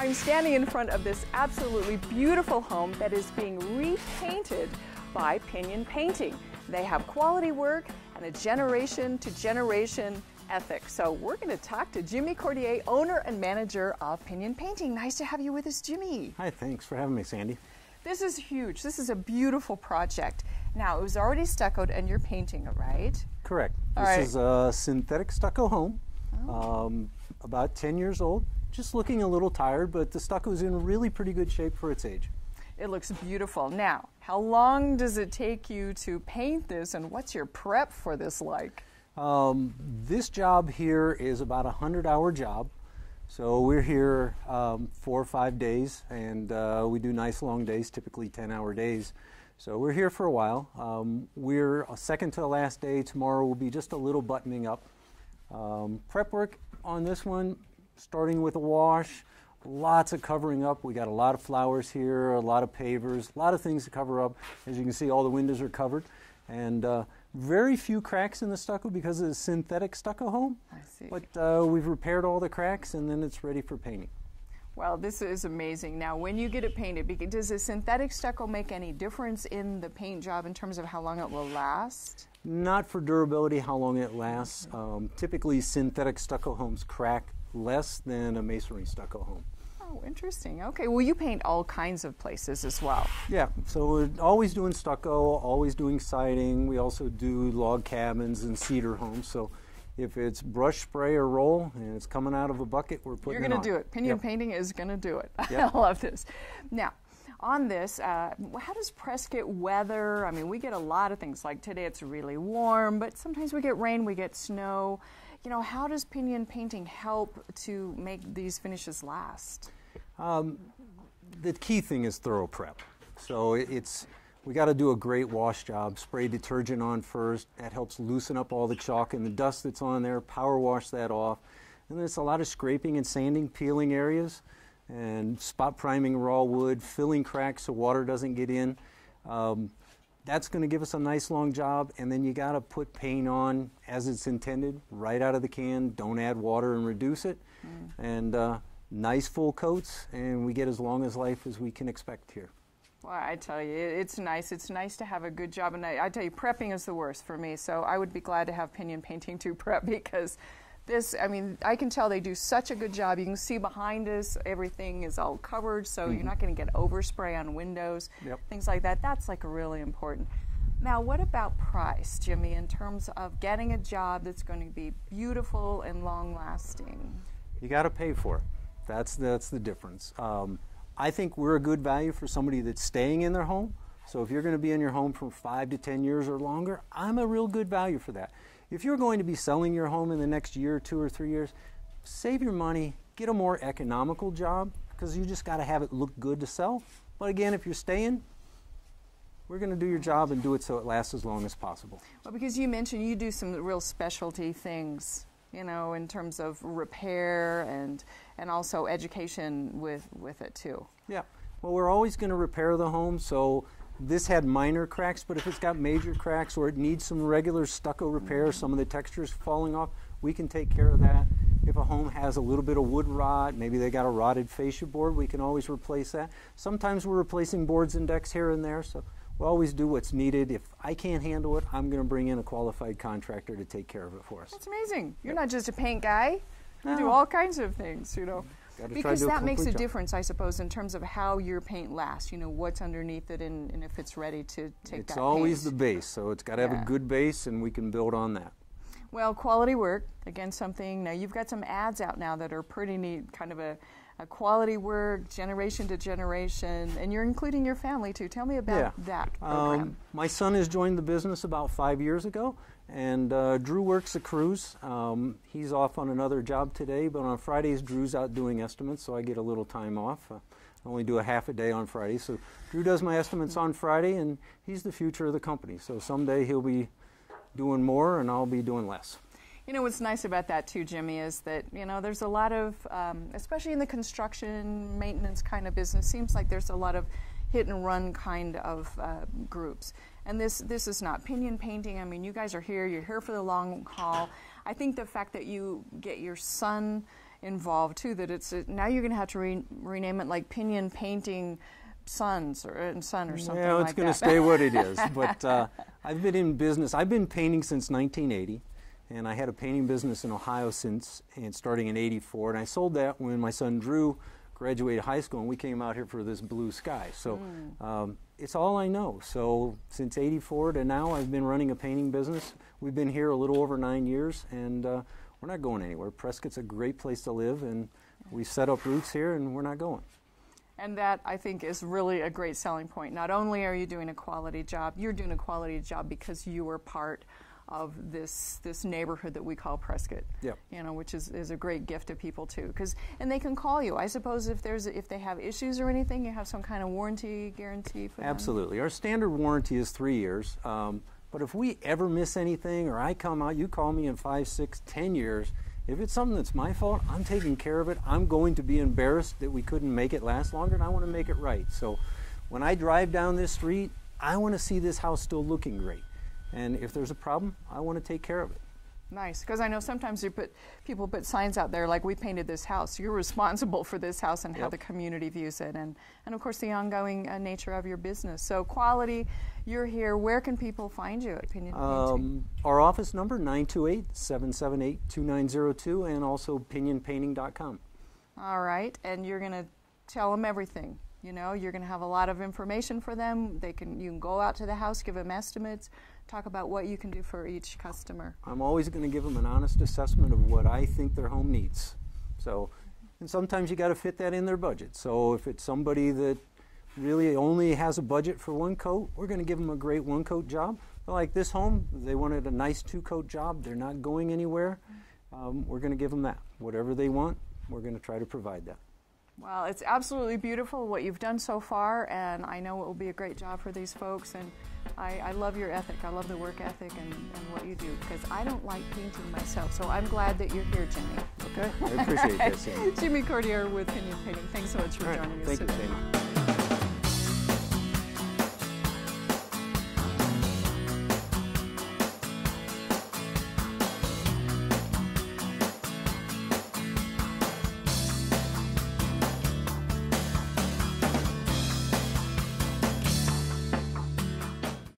I'm standing in front of this absolutely beautiful home that is being repainted by Pinon Painting. They have quality work and a generation to generation ethic. So we're going to talk to Jimmy Cordier, owner and manager of Pinon Painting. Nice to have you with us, Jimmy. Hi, thanks for having me, Sandy. This is huge. This is a beautiful project. Now, it was already stuccoed and you're painting it, right? Correct. All this right. is a synthetic stucco home, Oh. um, about 10 years old. Just looking a little tired, but the stucco is in really pretty good shape for its age. It looks beautiful. Now, how long does it take you to paint this and what's your prep for this like? Um, this job here is about a 100 hour job. So we're here um, four or five days, and uh, we do nice long days, typically 10 hour days. So we're here for a while. Um, we're a second to the last day. Tomorrow will be just a little buttoning up. Um, prep work on this one, starting with a wash, lots of covering up. We got a lot of flowers here, a lot of pavers, a lot of things to cover up. As you can see, all the windows are covered, and uh, very few cracks in the stucco because it's a synthetic stucco home. I see. But uh, we've repaired all the cracks, and then it's ready for painting. Well, this is amazing. Now, when you get it painted, does the synthetic stucco make any difference in the paint job in terms of how long it will last? Not for durability, how long it lasts. Um, typically, synthetic stucco homes crack less than a masonry stucco home. Oh, interesting. Okay, well, you paint all kinds of places as well. Yeah, so we're always doing stucco, always doing siding. We also do log cabins and cedar homes. So if it's brush, spray, or roll, and it's coming out of a bucket, we're putting You're going to do it. Pinon Yep. painting is going to do it. Yep. I love this. Now, on this, uh, how does Prescott weather? I mean, we get a lot of things. Like today, it's really warm, but sometimes we get rain, we get snow. You know, how does pinon painting help to make these finishes last? the key thing is thorough prep. So it's we got to do a great wash job. Spray detergent on first. That helps loosen up all the chalk and the dust that's on there. Power wash that off. And then it's a lot of scraping and sanding, peeling areas, and spot priming raw wood, filling cracks so water doesn't get in. Um, that's going to give us a nice long job. And then you got to put paint on as it's intended, right out of the can. Don't add water and reduce it. And uh, nice full coats, and we get as long as life as we can expect here. Well, I tell you, it's nice. It's nice to have a good job, and I, I tell you, prepping is the worst for me. So I would be glad to have Pinon Painting to prep because this. I mean, I can tell they do such a good job. You can see behind us, everything is all covered, so you're not going to get overspray on windows, Yep. things like that. That's like a really important. Now, what about price, Jimmy? In terms of getting a job that's going to be beautiful and long lasting. You got to pay for it. That's that's the difference. Um, I think we're a good value for somebody that's staying in their home. So if you're going to be in your home for five to ten years or longer, I'm a real good value for that. If you're going to be selling your home in the next year, two or three years, save your money, get a more economical job because you just got to have it look good to sell. But again, if you're staying, we're going to do your job and do it so it lasts as long as possible. Well, because you mentioned you do some real specialty things, you know, in terms of repair and and also education with with it too. Yeah. Well, we're always going to repair the home, so this had minor cracks, but if it's got major cracks or it needs some regular stucco repair, some of the textures falling off, we can take care of that. If a home has a little bit of wood rot, maybe they got a rotted fascia board, we can always replace that. Sometimes we're replacing boards and decks here and there, so we'll always do what's needed. If I can't handle it, I'm going to bring in a qualified contractor to take care of it for us. That's amazing. You're not just a paint guy. You do all kinds of things, you know. Because that makes a job. difference, I suppose, in terms of how your paint lasts. You know what's underneath it, and, and if it's ready to take It's always paint. the base, so it's got to have Yeah. a good base, and we can build on that. Well, quality work, again, something. Now, you've got some ads out now that are pretty neat, kind of a, a quality work, generation to generation, and you're including your family too. Tell me about Yeah. that program. Um, my son has joined the business about five years ago, and uh, Drew works a cruise. Um, he's off on another job today, but on Fridays, Drew's out doing estimates, so I get a little time off. Uh, I only do a half a day on Friday, so Drew does my estimates on Friday, and he's the future of the company. So someday he'll be doing more, and I'll be doing less. You know what's nice about that too, Jimmy, is that you know there's a lot of, um, especially in the construction maintenance kind of business, seems like there's a lot of hit and run kind of uh, groups. And this this is not pinon painting. I mean, you guys are here. You're here for the long haul. I think the fact that you get your son involved too. That it's now you're going to have to re- rename it like Pinon Painting Sons or and Son or something like it's going to stay what it is. But uh, I've been in business. I've been painting since 1980, and I had a painting business in Ohio since and starting in '84. And I sold that when my son Drew graduated high school, and we came out here for this blue sky. So um, it's all I know. So since '84 to now, I've been running a painting business. We've been here a little over nine years, and uh, we're not going anywhere. Prescott's a great place to live, and we set up roots here, and we're not going. And that I think is really a great selling point. Not only are you doing a quality job, you're doing a quality job because you are part of this this neighborhood that we call Prescott. Yep. You know, which is, is a great gift to people too. Because and they can call you. I suppose if there's if they have issues or anything, you have some kind of warranty guarantee for them. Absolutely. Our standard warranty is three years. Um, but if we ever miss anything, or I come out, you call me in five, six, ten years. If it's something that's my fault, I'm taking care of it. I'm going to be embarrassed that we couldn't make it last longer, and I want to make it right. So, when I drive down this street, I want to see this house still looking great. And if there's a problem, I want to take care of it. Nice, because I know sometimes you put people put signs out there like we painted this house. You're responsible for this house and how the community views it, and and of course the ongoing uh, nature of your business. So quality, you're here. Where can people find you at Opinion Painting? Um, our office number 928-778-2902 and also pinonpainting.com. All right, and you're going to tell them everything. You know, you're going to have a lot of information for them. They can you can go out to the house, give them estimates, talk about what you can do for each customer. I'm always going to give them an honest assessment of what I think their home needs. So, and sometimes you got to fit that in their budget. So if it's somebody that really only has a budget for one coat, we're going to give them a great one coat job. But like this home, they wanted a nice two coat job. They're not going anywhere. Um, we're going to give them that. Whatever they want, we're going to try to provide that. Well, it's absolutely beautiful what you've done so far, and I know it will be a great job for these folks. And I, I love your ethic. I love the work ethic and, and what you do because I don't like painting myself. So I'm glad that you're here, Jimmy. Okay, I appreciate Sandy. Jimmy Cordier with Pinon Painting. Thanks so much for right, joining us thank you, today. Sandy.